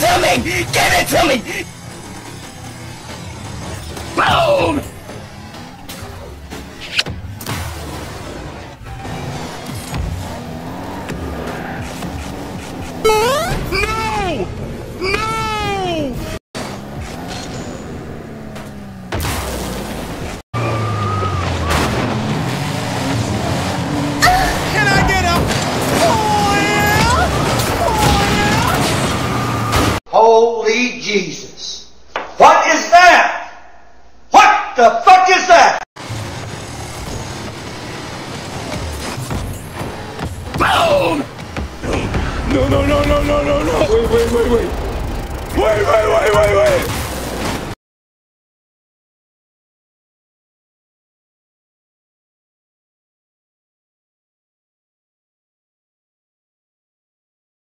to me! Give it to me! Boom! No! No! Holy Jesus. What is that? What the fuck is that? Boom! No, no, no, no, no, no, no. Wait, wait, wait, wait. Wait, wait, wait, wait, wait.